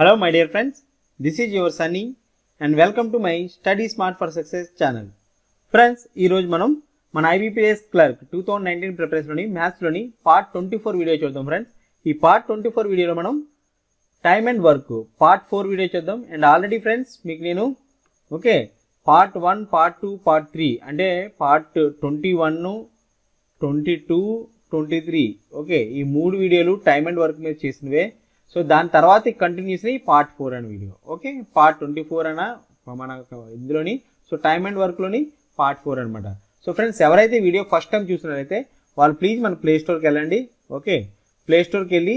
Hello, my dear friends. This is your Sunny and welcome to my Study Smart for Success channel friends ఈరోజు మనం మన IBPS clerk two thousand nineteen ప్రిపరేషన్లోని మ్యాథ్స్లోని part twenty four video చూద్దాం friends ఈ part twenty four వీడియోలో మనం time and work part four video చూద్దాం. And already friends మీకు నేను okay part one part two part three అంటే part twenty one twenty two twenty three okay ఈ మూడు వీడియోలు టైమ్ అండ్ వర్క్ మీద చేసినవే. సో దాని తర్వాత కంటిన్యూస్లీ పార్ట్ ఫోర్ అని video okay part twenty four అన్న మన ఇందులోని సో టైమ్ అండ్ వర్క్లోని పార్ట్ ఫోర్ అనమాట సో ఫ్రెండ్స్ ఎవరైతే వీడియో ఫస్ట్ టైం చూసినారైతే వాళ్ళు ప్లీజ్ మన ప్లే స్టోర్కి వెళ్ళండి. ఓకే ప్లే స్టోర్కి వెళ్ళి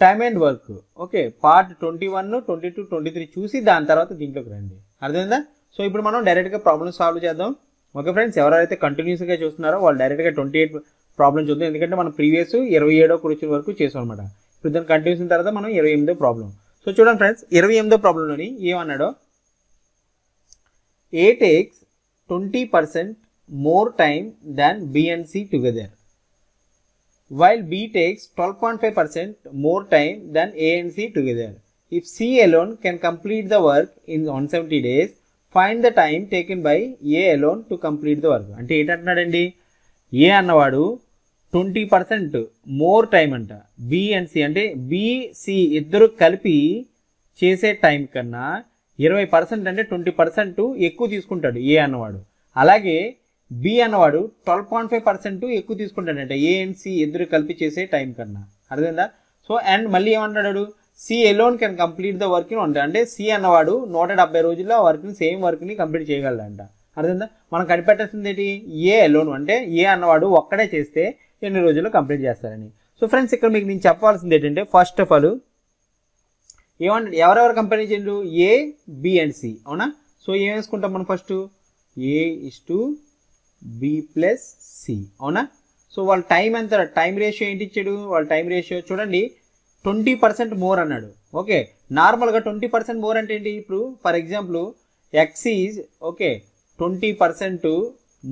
time and work okay part twenty one twenty two twenty three చూసి దాని తర్వాత దీంట్లోకి రండి. అర్థమైందా? సో ఇప్పుడు మనం డైరెక్ట్గా ప్రాబ్లమ్ సాల్వ్ చేద్దాం. ఓకే ఫ్రెండ్స్ ఎవరైతే కంటిన్యూస్గా చూస్తున్నారో వాళ్ళు డైరెక్ట్గా ట్వంటీ ఎయిట్ ప్రాబ్లమ్ చూద్దాం. ఎందుకంటే మనం ప్రీవియస్ ఇరవై ఏడో కూర్చుని వరకు చేసాం అనమాట దాన్ని కంటిన్యూస్ అయిన తర్వాత మనం ఇరవై ఎనిమిదో ప్రాబ్లం సో చూడండి ఫ్రెండ్స్ ఇరవై ఎనిమిదో ప్రాబ్లంలోని ఏమన్నాడో? A takes twenty percent more time than B and C together while B takes twelve point five percent more time than A and C together if C alone can complete the work in one seventy days find the time taken by A alone to complete the work అంటే ఏంటంటున్నాడండి? A అన్నవాడు twenty percent more time అంట. B and C అంటే BC ఇద్దరు కలిపి చేసే time కన్నా ఇరవై పర్సెంట్ అంటే ట్వంటీ పర్సెంట్ ఎక్కువ తీసుకుంటాడు ఏ అన్నవాడు. అలాగే బి అన్నవాడు ట్వెల్వ్ పాయింట్ ఫైవ్ పర్సెంట్ ఎక్కువ తీసుకుంటాడంట ఏఎన్సి ఇద్దరు కలిపి చేసే టైం కన్నా. అర్థమైందా? సో అండ్ మళ్ళీ ఏమంటాడు C alone can complete the work ఉంటాడు అంటే సి అన్నవాడు నూట డెబ్బై రోజుల్లో ఆ వర్క్ని సేమ్ వర్క్ని కంప్లీట్ చేయగలడంట. అర్థమైందా? మనం కనిపెట్టాల్సింది ఏంటి? ఏ ఎలోన్ అంటే ఏ అన్నవాడు ఒక్కడే చేస్తే ఎన్ని రోజుల్లో కంప్లీట్ చేస్తారని. సో ఫ్రెండ్స్ ఇక్కడ మీకు నేను చెప్పాల్సింది ఏంటంటే ఫస్ట్ ఆఫ్ ఆల్ ఏమంటే ఎవరెవరు కంపెనీ చేయండు ఏ బి అండ్ సి అవునా? సో ఏం వేసుకుంటాం మనం first A is to B plus C అవునా? సో వాళ్ళ టైం ఎంత? టైం రేషియో ఏంటి ఇచ్చాడు? వాళ్ళ టైం రేషియో చూడండి ట్వంటీ పర్సెంట్ మోర్ అన్నాడు. ఓకే నార్మల్గా ట్వంటీ పర్సెంట్ మోర్ అంటే ఏంటి? ఇప్పుడు for example X is okay twenty percent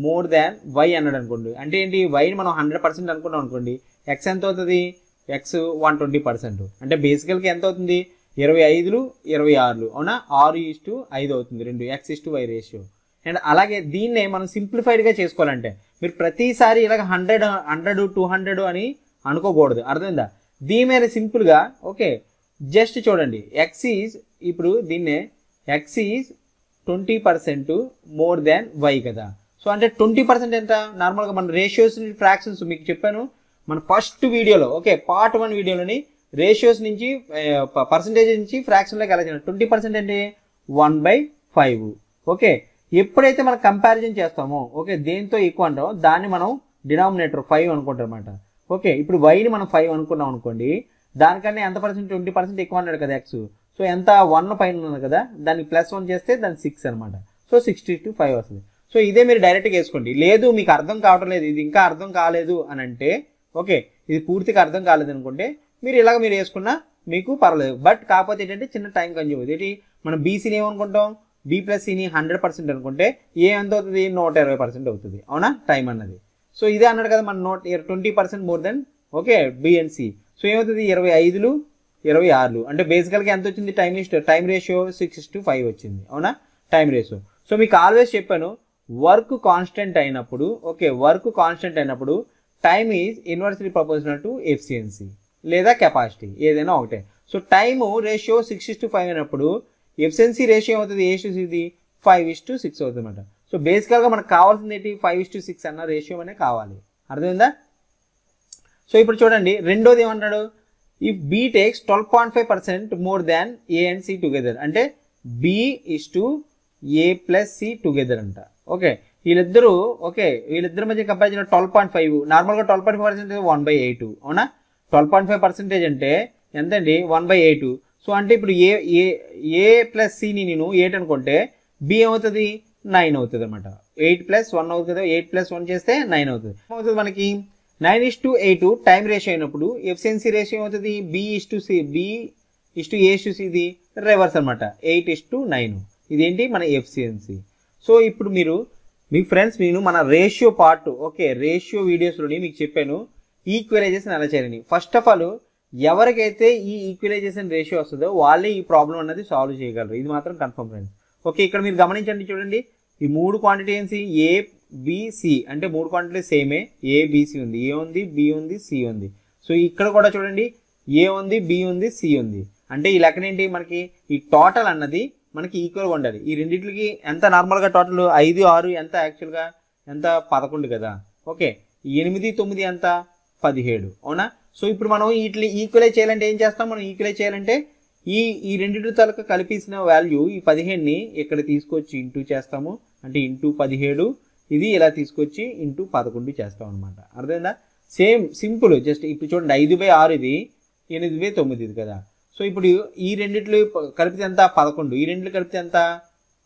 more than Y అన్నాడు అనుకోండి. అంటే ఏంటి? వైని మనం హండ్రెడ్ పర్సెంట్ అనుకున్నాం అనుకోండి. ఎక్స్ ఎంత అవుతుంది? ఎక్స్ వన్ ట్వంటీ పర్సెంట్ అంటే బేసికల్గా ఎంత అవుతుంది? ఇరవై ఐదులు ఇరవై ఆరులు. అవునా? ఆరు ఈస్టు ఐదు అవుతుంది రెండు. X is to Y ratio and అలాగే దీన్నే మనం సింప్లిఫైడ్గా చేసుకోవాలంటే మీరు ప్రతిసారి ఇలాగ హండ్రెడ్ హండ్రెడ్ టూ హండ్రెడ్ అని అనుకోకూడదు. అర్థమైందా? దీని మీద సింపుల్గా ఓకే జస్ట్ చూడండి. ఎక్స్ ఈజ్ ఇప్పుడు దీన్నే X is twenty percent more than Y కదా. సో అంటే ట్వంటీ పర్సెంట్ ఎంత? నార్మల్గా మన రేషియోస్ ఫ్రాక్షన్స్ మీకు చెప్పాను. మన ఫస్ట్ వీడియోలో ఓకే పార్ట్ వన్ వీడియోలోని రేషియోస్ నుంచి పర్సంటేజ్ నుంచి ఫ్రాక్షన్లోకి ఎలా చేయాలి? ట్వంటీ పర్సెంట్ అంటే వన్ బై ఫైవ్ ఓకే ఎప్పుడైతే మనం కంపారిజన్ చేస్తామో ఓకే దేంతో ఎక్కువ అంటామో దాన్ని మనం డినామినేటర్ ఫైవ్ అనుకుంటాం అనమాట ఓకే ఇప్పుడు వైని మనం ఫైవ్ అనుకున్నాం అనుకోండి దానికన్నా ఎంత పర్సెంట్? ట్వంటీ పర్సెంట్ ఎక్కువ అన్నాడు కదా ఎక్స్ సో ఎంత? వన్ పైన ఉన్నది కదా దానికి ప్లస్ వన్ చేస్తే దాని సిక్స్ అనమాట సో సిక్స్టీ టు ఫైవ్ వస్తుంది. సో ఇదే మీరు డైరెక్ట్గా వేసుకోండి. లేదు మీకు అర్థం కావటం లేదు ఇది ఇంకా అర్థం కాలేదు అని అంటే ఓకే ఇది పూర్తిగా అర్థం కాలేదు అనుకుంటే మీరు ఇలాగ మీరు వేసుకున్నా మీకు పర్వాలేదు. బట్ కాకపోతే ఏంటంటే చిన్న టైం కన్జ్యూమ్ అవుతుంది ఏంటి మనం బీసీని ఏమనుకుంటాం బి ప్లస్ సిని హండ్రెడ్ పర్సెంట్ అనుకుంటే ఏ ఎంత అవుతుంది? నూట ఇరవై పర్సెంట్ అవుతుంది. అవునా? టైం అన్నది. సో ఇదే అన్నాడు కదా మన note twenty percent more than okay B and C so ఏమవుతుంది? ఇరవై ఐదులు ఇరవై ఆరులు. అంటే బేసికల్గా ఎంత వచ్చింది? Time time ratio six to five వచ్చింది. అవునా? టైం రేషియో సో మీకు ఆల్వేస్ చెప్పాను వర్క్ కాన్స్టెంట్ అయినప్పుడు ఓకే వర్క్ కాన్స్టెంట్ అయినప్పుడు time is inversely proportional to efficiency లేదా కెపాసిటీ ఏదైనా ఒకటే. So time ratio six to five అయినప్పుడు ఎఫిషియన్సీ రేషియో అవుతుంది ఏ ఇది ఫైవ్ ఇస్ టు సిక్స్ అవుతుంది అనమాట సో బేసికల్గా మనకు కావాల్సింది ఏంటి? ఫైవ్ ఇస్ టు సిక్స్ అన్న రేషియో అనే కావాలి. అర్థమైందా? సో ఇప్పుడు చూడండి రెండోది ఏమంటాడు if B takes twelve point five percent more than A and C together అంటే B is to A plus C together అంట. ఓకే. వీళ్ళిద్దరూ ఓకే వీళ్ళిద్దరి మధ్య కంపేర్ చేసిన ట్వెల్వ్ పాయింట్ ఫైవ్ నార్మల్గా twelve point five percentage one by eight అవునా? Twelve point five percentage అంటే ఎంతండి? వన్ బై ఎయిట్ సో అంటే ఇప్పుడు ఏ ఏ ఏ ప్లస్ సిని నేను ఎయిట్ అనుకుంటే బి ఏమవుతుంది? నైన్ అవుతుంది అనమాట ఎయిట్ ప్లస్ వన్ అవుతుంది ఎయిట్ ప్లస్ వన్ చేస్తే నైన్ అవుతుంది. అవుతుంది మనకి? Nine is to eight time ratio అయినప్పుడు ఎఫిషియన్సీ రేషియో అవుతుంది B is to C B is to A to సిది reverse అనమాట ఎయిట్ ఇస్ టు నైన్ ఇదేంటి? మన ఎఫిషియన్సీ సో ఇప్పుడు మీరు మీ ఫ్రెండ్స్ నేను మన రేషియో పార్ట్ ఓకే రేషియో వీడియోస్లోని మీకు చెప్పాను ఈక్వలైజేషన్ ఎలా చేయాలని. ఫస్ట్ ఆఫ్ ఆల్ ఎవరికైతే ఈ ఈక్వలైజేషన్ రేషియో వస్తుందో వాళ్ళే ఈ ప్రాబ్లం అనేది సాల్వ్ చేయగలరు. ఇది మాత్రం కన్ఫర్మ్ ఫ్రెండ్స్ ఓకే ఇక్కడ మీరు గమనించండి చూడండి. ఈ మూడు క్వాంటిటీ ఏంటి ఏ బిసి అంటే మూడు క్వాంటిటీ సేమే ఏ. బిసి ఉంది. ఏ ఉంది బి ఉంది సి ఉంది. సో ఇక్కడ కూడా చూడండి. ఏ ఉంది బి ఉంది సి ఉంది. అంటే ఈ లెక్కన ఏంటి మనకి ఈ టోటల్ అన్నది మనకి ఈక్వల్గా ఉండాలి. ఈ రెండింటికి ఎంత నార్మల్గా టోటల్ ఐదు ఆరు ఎంత యాక్చువల్గా ఎంత? పదకొండు కదా. ఓకే. ఎనిమిది తొమ్మిది ఎంత? పదిహేడు. అవునా? సో ఇప్పుడు మనం వీటిని ఈక్వలై చేయాలంటే ఏం చేస్తాం? మనం ఈక్వలై చేయాలంటే ఈ ఈ రెండింటి తలక కలిపిసిన వాల్యూ ఈ పదిహేడుని ఇక్కడ తీసుకొచ్చి ఇంటూ చేస్తాము. అంటే ఇంటూ పదిహేడు. ఇది ఇలా తీసుకొచ్చి ఇంటూ పదకొండు చేస్తాం అనమాట అర్థమైందా? Same simple. జస్ట్ ఇప్పుడు చూడండి ఐదు బై ఆరు ఇది ఎనిమిది బై తొమ్మిది ఇది కదా. సో ఇప్పుడు ఈ రెండిట్లు కలిపితే ఎంత? పదకొండు. ఈ రెండిట్లు కలిపితే ఎంత?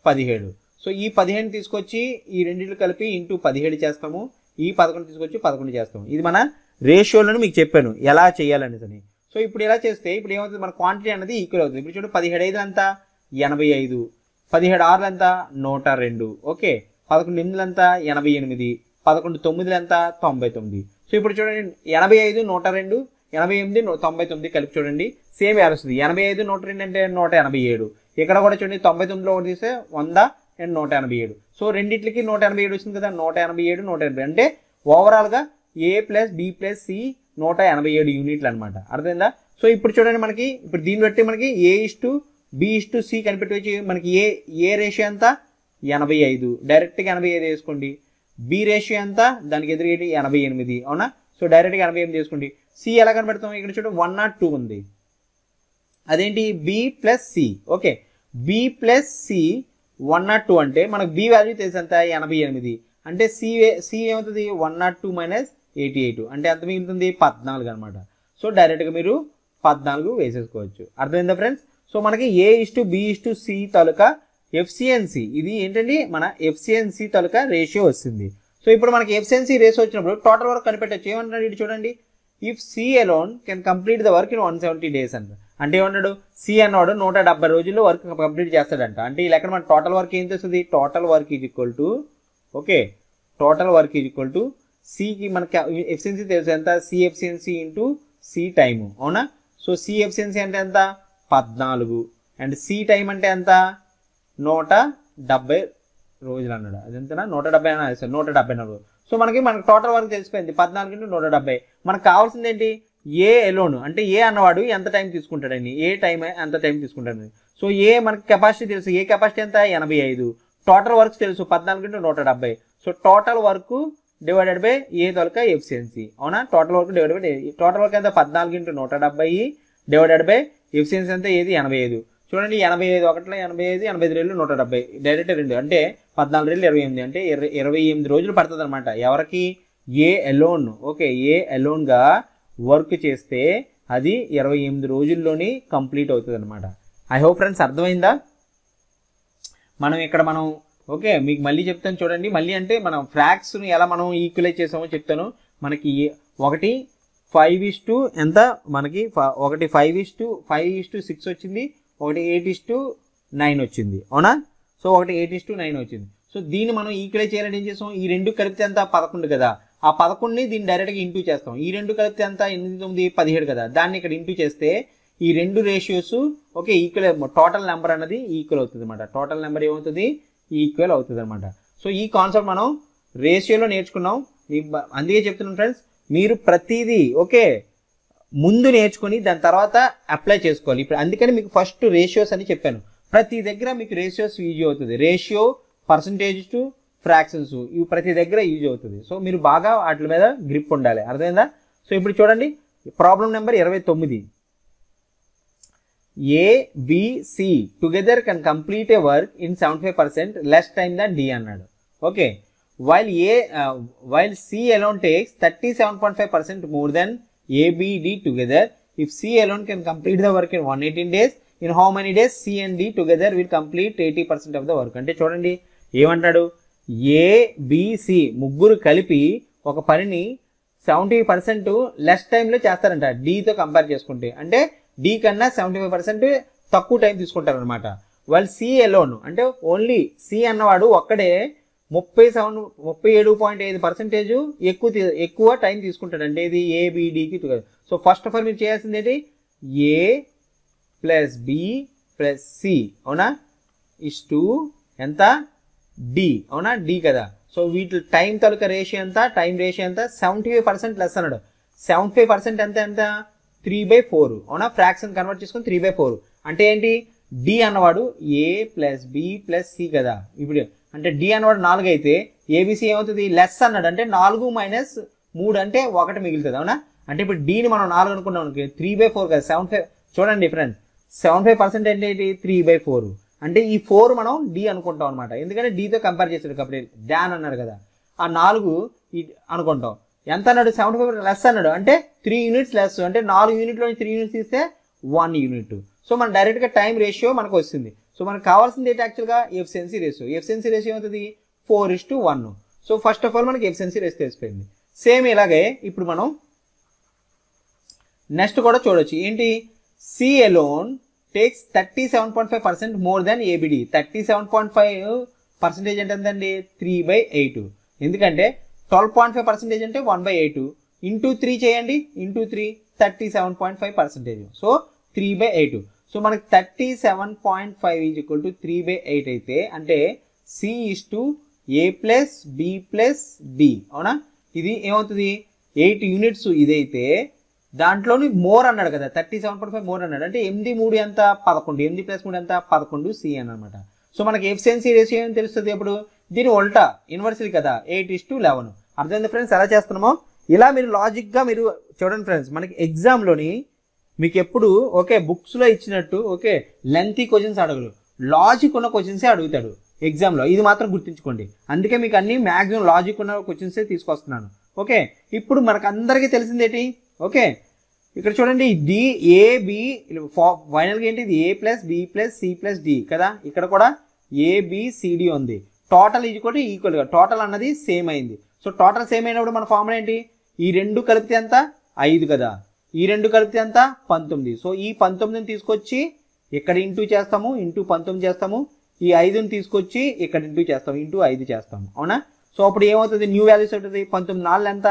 పదిహేడు. సో ఈ పదిహేను తీసుకొచ్చి ఈ రెండిట్లు కలిపి ఇంటూ పదిహేడు చేస్తాము. ఈ పదకొండు తీసుకొచ్చి పదకొండు చేస్తాము. ఇది మన రేషియోలను మీకు చెప్పాను. ఎలా చేయాలనేది సో ఇప్పుడు ఎలా చేస్తే ఇప్పుడు ఏమవుతుంది? మన క్వాంటిటీ అనేది ఈక్వల్ అవుతుంది. ఇప్పుడు చూడండి పదిహేడు ఐదు ఎంత? ఎనభై ఐదు పదిహేడు ఆరులు ఎంత? నూట రెండు. ఓకే. పదకొండు ఎనిమిది ఎంత? ఎనభై ఎనిమిది. పదకొండు తొమ్మిది ఎంత? తొంభై తొమ్మిది. సో ఇప్పుడు చూడండి ఎనభై ఐదు నూట రెండు. ఎనభై ఎనిమిది తొంభై తొమ్మిది కలిపి చూడండి. సేమ్ యాడ్ వస్తుంది. ఎనభై ఐదు నూట రెండు అంటే నూట ఎనభై ఏడు. ఇక్కడ కూడా చూడండి తొంభై తొమ్మిదిలో ఒకటి తీస్తే వంద అండ్ నూట ఎనభై ఏడు. సో రెండింటికి నూట ఎనభై ఏడు వచ్చింది కదా నూట ఎనభై ఏడు నూట ఎనభై అంటే ఓవరాల్గా A plus B plus C నూట ఎనభై ఏడు యూనిట్లు అనమాట అర్థమైందా? సో ఇప్పుడు చూడండి మనకి ఇప్పుడు దీన్ని బట్టి మనకి A is to B is to C కనిపెట్టి వచ్చి మనకి ఏ ఏ రేషియో ఎంత? ఎనభై ఐదు. డైరెక్ట్గా ఎనభై ఐదు వేసుకోండి. బి రేషియో ఎంత? దానికి ఎదురు ఎనభై ఎనిమిది. అవునా? సో డైరెక్ట్గా ఎనభై ఎనిమిది వేసుకోండి. సి ఎలా కనబెడతాం? ఇక్కడ చూడండి వన్ నాట్ టూ ఉంది. అదేంటి? B plus C okay B plus C one naught two అంటే మనకు బి వాల్యూ తెలిసి ఎంత ఎనభై ఎనిమిది. అంటే సి సి ఏమవుతుంది? One naught two minus eighty eight అంటే ఎంత మిగులుతుంది? పద్నాలుగు అనమాట సో డైరెక్ట్గా మీరు పద్నాలుగు వేసేసుకోవచ్చు. అర్థమైందా ఫ్రెండ్స్ సో మనకి A is to B is to C taluka FCNC ఇది ఏంటండి? మన ఎఫ్సిఎన్సి తాలూకా రేషియో వస్తుంది. సో ఇప్పుడు మనకి ఎఫ్సిఎన్సి రేషియో వచ్చినప్పుడు టోటల్ వరకు కనిపెట్టచ్చు. ఏమంటారు ఇటు చూడండి? If C alone can complete the work in one seventy days అంట. అంటే ఏమన్నాడు? సి అన్నాడు నూట డెబ్బై రోజుల్లో వర్క్ కంప్లీట్ చేస్తాడంట. అంటే ఈ లెక్కన మన టోటల్ వర్క్ ఏం తెలుస్తుంది? Total work is equal to okay total work is equal to సికి మనకి ఎఫిషియన్సీ తెలుసు ఎంత? C efficiency into C time అవునా? సో సి ఎఫిషియన్సీ అంటే ఎంత? పద్నాలుగు. అండ్ సి టైం అంటే ఎంత? నూట డెబ్బై రోజులు అన్నాడు. అదెంతనా? నూట డెబ్బై నూట డెబ్బై నాలుగు. సో మనకి మనకి టోటల్ వరకు తెలిసిపోయింది. పద్నాలుగు ఇంటూ నూట డెబ్బై. మనకు కావాల్సింది ఏంటి ఏ ఎలోన్ అంటే ఏ అన్నవాడు ఎంత టైం తీసుకుంటాడని ఏ టైం ఎంత టైం తీసుకుంటాడని సో ఏ మనకి కెపాసిటీ తెలుసు. ఏ కెపాసిటీ ఎంత? ఎనభై ఐదు. టోటల్ వర్క్ తెలుసు. పద్నాలుగు ఇంటూ నూట డెబ్బై. So total work divided by A తొలక efficiency అవునా? Total work divided by total work ఎంత? పద్నాలుగు ఇంటూ నూట డెబ్బై డివైడెడ్ బై ఎఫిషియన్సీ ఎంత? ఏది? ఎనభై ఐదు. చూడండి ఎనభై ఐదు ఒకటిలో ఎనభై ఐదు ఎనభై ఐదు రెండు నూట డెబ్బై. డైరెక్ట్ రెండు. అంటే పద్నాలుగు రోజులు ఇరవై ఎనిమిది అంటే ఇరవై ఇరవై ఎనిమిది రోజులు పడుతుంది అనమాట ఎవరికి? ఏ అలోన్ ఓకే ఏ అలోన్గా వర్క్ చేస్తే అది ఇరవై ఎనిమిది రోజుల్లోనే కంప్లీట్ అవుతుంది అనమాట ఐ హోప్ ఫ్రెండ్స్ అర్థమైందా? మనం ఇక్కడ మనం ఓకే మీకు మళ్ళీ చెప్తాను చూడండి. మళ్ళీ అంటే మనం ఫ్రాక్స్ని ఎలా మనం ఈక్వలైజ్ చేసామో చెప్తాను. మనకి ఏ- ఒకటి ఫైవ్ ఇస్ టు ఎంత? మనకి ఫ- ఒకటి five is to five is to six వచ్చింది. ఒకటి ఎయిట్ ఇస్ టు నైన్ వచ్చింది. అవునా? సో ఒకటి ఎయిట్ ఇస్ టు నైన్ వచ్చింది. సో దీన్ని మనం ఈక్వలైజ్ చేయాలంటే ఏం చేస్తాం? ఈ రెండు కలిపితే ఎంత? పదకొండు కదా. ఆ పదకొండుని దీన్ని డైరెక్ట్గా ఇంటూ చేస్తాం. ఈ రెండు కలిపితే ఎంత? ఎనిమిది తొమ్మిది పదిహేడు కదా. దాన్ని ఇక్కడ ఇంటూ చేస్తే ఈ రెండు ratios okay equal total number అన్నది ఈక్వల్ అవుతుంది అనమాట టోటల్ నెంబర్ ఏమవుతుంది? ఈక్వల్ అవుతుంది అనమాట సో ఈ కాన్సెప్ట్ మనం రేషియోలో నేర్చుకున్నాం. మీ అందుకే చెప్తున్నాను ఫ్రెండ్స్ మీరు ప్రతిదీ ఓకే ముందు నేర్చుకొని దాని తర్వాత అప్లై చేసుకోవాలి. ఇప్పుడు అందుకని మీకు ఫస్ట్ రేషియోస్ అని చెప్పాను. ప్రతి దగ్గర మీకు రేషియోస్ యూజ్ అవుతుంది. రేషియో పర్సంటేజ్ టు ఫ్రాక్షన్స్ ఇవి ప్రతి దగ్గర యూజ్ అవుతుంది. సో మీరు బాగా వాటి మీద గ్రిప్ ఉండాలి. అర్థమైందా? సో ఇప్పుడు చూడండి. ప్రాబ్లం నెంబర్ ఇరవై తొమ్మిది. A BC together can complete a work in seventy five percent less time than D అన్నాడు. Okay while A while C alone takes thirty seven point five percent more than ABD together if C alone can complete the work in one eighteen days in how many days C and D together will complete eighty percent of the work అంటే చూడండి. ఏమంటాడు ABC ముగ్గురు కలిపి ఒక పనిని seventy percent less టైంలో చేస్తారంట. డీతో compare చేసుకుంటే. అంటే డి కన్నా సెవెంటీ ఫైవ్ పర్సెంట్ తక్కువ టైం తీసుకుంటారనమాట వాళ్ళు సి ఎలోన్ అంటే ఓన్లీ సి అన్నవాడు ఒక్కడే ముప్పై సెవెన్ ముప్పై ఏడు పాయింట్ ఐదు పర్సెంటేజ్ ఎక్కువ ఎక్కువ టైం తీసుకుంటాడు అంటే ఇది ఏబిడికి సో ఫస్ట్ ఆఫ్ ఆల్ మీరు చేయాల్సింది ఏంటి? A plus B plus C అవునా? ఇస్ టు ఎంత? డి అవునా? డి కదా. సో వీటి టైం తాలూకా రేషియో ఎంత? టైం రేషియో ఎంత? సెవెంటీ ఫైవ్ పర్సెంట్ లెస్ అన్నాడు. సెవెంటీ ఫైవ్ పర్సెంట్ ఎంత ఎంత? త్రీ బై ఫోర్ అవునా? ఫ్రాక్షన్ కన్వర్ట్ చేసుకుని త్రీ బై ఫోర్ అంటే ఏంటి? డి అన్నవాడు A plus B plus C కదా. ఇప్పుడు అంటే డి అన్నవాడు నాలుగు అయితే ఏబిసి ఏమవుతుంది? లెస్ అన్నాడు. అంటే నాలుగు మైనస్ మూడు అంటే ఒకటి మిగులుతుంది. అవునా? అంటే ఇప్పుడు డీని మనం నాలుగు అనుకున్నాం అనుకో త్రీ బై ఫోర్ కదా. సెవెన్ ఫైవ్ చూడండి డిఫరెన్స్ సెవెన్ ఫైవ్ పర్సెంట్ అంటే ఏంటి? త్రీ బై ఫోర్ అంటే ఈ ఫోర్ మనం డి అనుకుంటాం అనమాట ఎందుకంటే డితో కంపేర్ చేసాడు కాబట్టి డాన్ అన్నారు కదా. ఆ నాలుగు అనుకుంటాం. ఎంత అన్నాడు? సెవెంటీ ఫైవ్ లెస్ అన్నాడు. అంటే త్రీ యూనిట్స్ లెస్ అంటే నాలుగు యూనిట్లో త్రీ యూనిట్స్ తీస్తే వన్ యూనిట్ సో మన డైరెక్ట్గా టైం రేషియో మనకు వస్తుంది. సో మనకు కావాల్సింది ఏంటి యాక్చువల్గా ఎఫిషియన్సీ రేషియో ఎఫిషియన్సీ రేషియో అవుతుంది four is to one so first of all మనకి ఎఫిషియన్సీ రేషియో తెలిసిపోయింది. సేమ్ ఇలాగే ఇప్పుడు మనం నెక్స్ట్ కూడా చూడొచ్చు. ఏంటి? C alone takes thirty seven point five percent more than ABD thirty seven point five percentage అంటే ఎంతండి త్రీ బై ఎయిట్ ఎందుకంటే ట్వెల్వ్ పాయింట్ ఫైవ్ పర్సెంటేజ్ అంటే one by eight into three చేయండి. Into three thirty seven point five percentage so three by eight so మనకి thirty seven point five is equal to three by eight అయితే అంటే C is to A plus B plus D అవునా? ఇది ఏమవుతుంది? Eight units ఇదైతే దాంట్లోని more అన్నాడు కదా thirty seven point five more అన్నాడు. అంటే ఎనిమిది మూడు ఎంత? పదకొండు. ఎనిమిది ప్లస్ మూడు ఎంత? పదకొండు. సి అని అనమాట సో మనకి ఎఫిషియన్సీ రేషియో ఏం తెలుస్తుంది ఇప్పుడు? దీని ఉల్టా ఇన్వర్సరీ కదా. ఎయిట్ ఇస్ టు లెవెన్ అర్థమైంది ఫ్రెండ్స్ ఎలా చేస్తున్నామో? ఇలా మీరు లాజిక్గా మీరు చూడండి ఫ్రెండ్స్ మనకి ఎగ్జామ్లోని మీకు ఎప్పుడు ఓకే బుక్స్లో ఇచ్చినట్టు ఓకే లెంతీ క్వశ్చన్స్ అడగలు లాజిక్ ఉన్న క్వశ్చన్సే అడుగుతాడు ఎగ్జామ్లో ఇది మాత్రం గుర్తుంచుకోండి. అందుకే మీకు అన్ని మ్యాక్సిమం లాజిక్ ఉన్న క్వశ్చన్సే తీసుకొస్తున్నాను. ఓకే ఇప్పుడు మనకు అందరికీ తెలిసిందేంటి? ఓకే. ఇక్కడ చూడండి డి ఏబి ఫైనల్గా ఏంటి ఇది A plus B plus C plus D కదా? ఇక్కడ కూడా ఏబిసిడి ఉంది. టోటల్ ఇది కూడా ఈక్వల్గా టోటల్ అన్నది సేమ్ అయింది. సో టోటల్ సేమ్ అయినప్పుడు మన ఫార్ములా ఏంటి? ఈ రెండు కలిపితే ఎంత? ఐదు కదా. ఈ రెండు కలిపితే ఎంత? పంతొమ్మిది. సో ఈ పంతొమ్మిదిని తీసుకొచ్చి ఇక్కడ ఇంటూ చేస్తాము ఇంటూ పంతొమ్మిది చేస్తాము. ఈ ఐదుని తీసుకొచ్చి ఇక్కడ ఇంటూ చేస్తాము ఇంటూ ఐదు చేస్తాము. అవునా? సో అప్పుడు ఏమవుతుంది? న్యూ వాల్యూస్ అవుతుంది పంతొమ్మిది నాలుగు ఎంత?